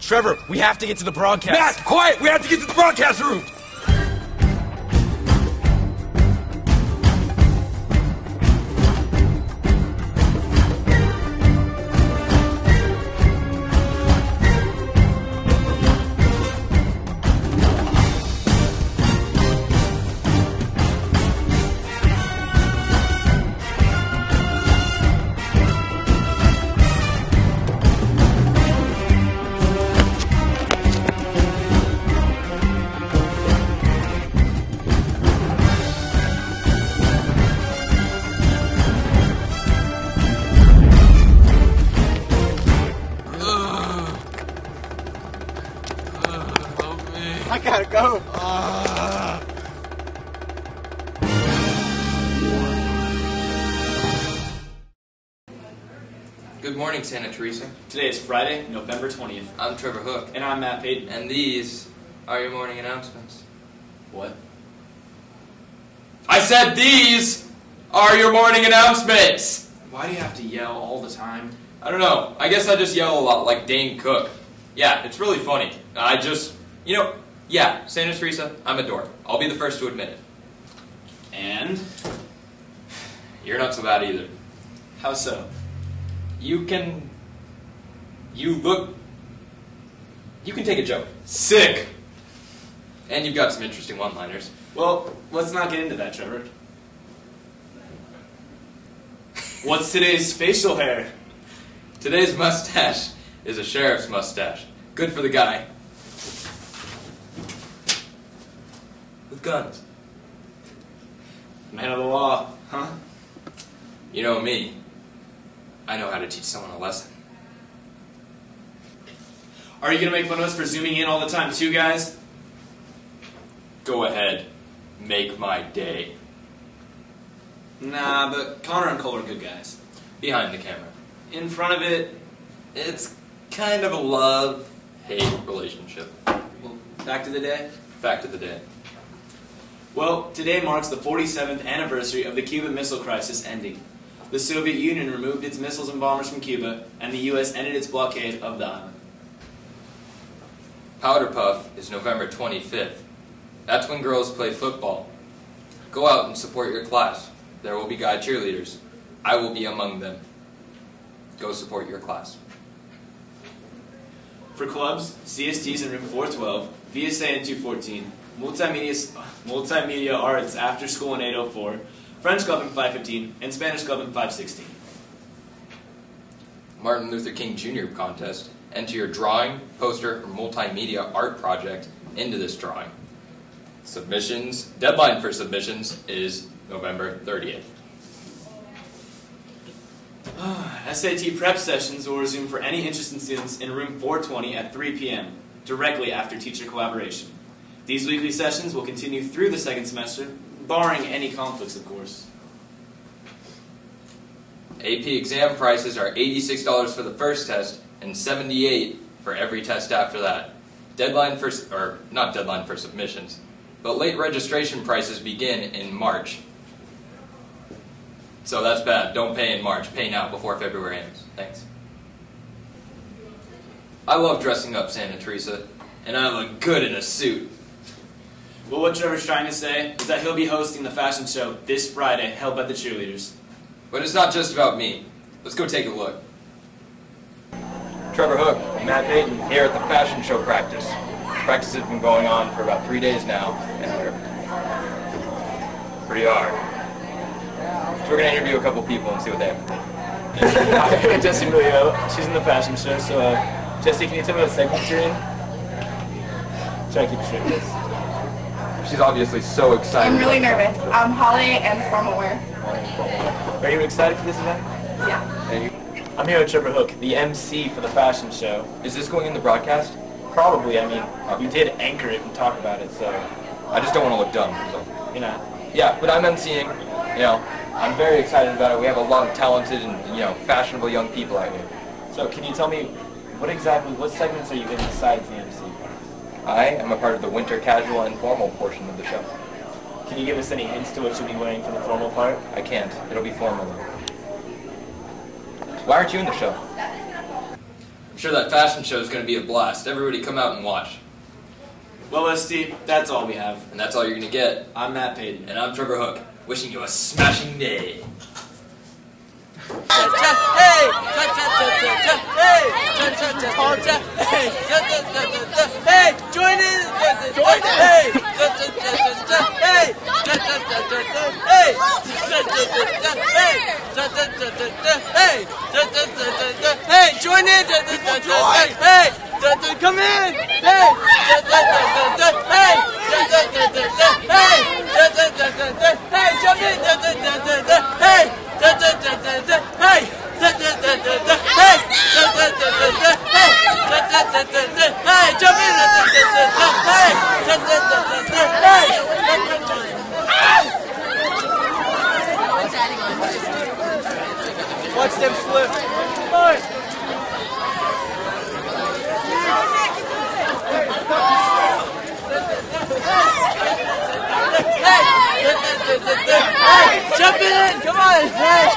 Trevor, we have to get to the broadcast. Matt, quiet! We have to get to the broadcast room! I gotta go. Good morning, Santa Teresa. Today is Friday, November 20th, I'm Trevor Hook, and I'm Matt Payton. and these are your morning announcements. What? I said these are your morning announcements! Why do you have to yell all the time? I don't know. I guess I just yell a lot like Dane Cook. Yeah, it's really funny. I just, you know, yeah, Santa Teresa, I'm a dork. I'll be the first to admit it. And? You're not so bad either. How so? You can. You look. You can take a joke. Sick! And you've got some interesting one liners. Well, let's not get into that, Trevor. What's today's facial hair? Today's mustache is a sheriff's mustache. Good for the guy. With guns. Man of the law, huh? You know me. I know how to teach someone a lesson. Are you gonna make fun of us for zooming in all the time, too, guys? Go ahead. Make my day. Nah, but Connor and Cole are good guys. Behind the camera. In front of it, It's kind of a love hate relationship. well, back to the day. Fact of the day. Well, today marks the 47th anniversary of the Cuban Missile Crisis ending. The Soviet Union removed its missiles and bombers from Cuba, and the U.S. ended its blockade of the island. Powder Puff is November 25th. That's when girls play football. Go out and support your class. There will be guy cheerleaders. I will be among them. Go support your class. For clubs, CSTs in room 412, VSA in 214, Multimedia, Multimedia Arts after school in 804, French Club in 515, and Spanish Club in 516. Martin Luther King Jr. contest. Enter your drawing, poster, or multimedia art project into this drawing. Submissions, deadline for submissions is November 30th. SAT prep sessions will resume for any interested students in room 420 at 3 p.m., directly after teacher collaboration. These weekly sessions will continue through the second semester, barring any conflicts, of course. AP exam prices are $86 for the first test and 78 for every test after that. Deadline for or not deadline for submissions, but late registration prices begin in March. So that's bad. Don't pay in March. Pay now before February ends. Thanks. I love dressing up Santa Teresa, and I look good in a suit. Well, what Trevor's trying to say is that he'll be hosting the fashion show this Friday, held by the cheerleaders. But it's not just about me. Let's go take a look. Trevor Hook, Matt Payton, here at the fashion show practice. Practice has been going on for about three days now, and we're pretty hard. So we're gonna interview a couple people and see what they have to think. I'm Jesse Milio. She's in the fashion show. So, uh, Jesse, can you tell me what segment you're in? Try to keep it straight, please. She's obviously so excited. I'm really nervous. I'm Holly and formal wear. Are you excited for this event? Yeah. And you- I'm here with Trevor Hook, the MC for the fashion show. Is this going in the broadcast? Probably, I mean, you did anchor it and talk about it, so, I just don't want to look dumb. So. you know. Yeah, but I'm MCing. You know, I'm very excited about it. We have a lot of talented and you know fashionable young people out here. So, can you tell me what exactly, what segments are you in besides the MC? I am a part of the winter casual and formal portion of the show. Can you give us any hints to what you'll be wearing for the formal part? I can't. It'll be formal. Why aren't you in the show? I'm sure that fashion show is going to be a blast. Everybody come out and watch. Well, ST, that's all we have. And that's all you're going to get. I'm Matt Payton. And I'm Trevor Hook, wishing you a smashing day. Hey, join in! Join in! Hey! Hey! Hey! Hey! In! Hey! Come in! Hey! Hey! Hey! Hey! Jump in! Hey! Hey! Hey! Jump in! Watch them slip. Hey! Jump in! Come on! Hey!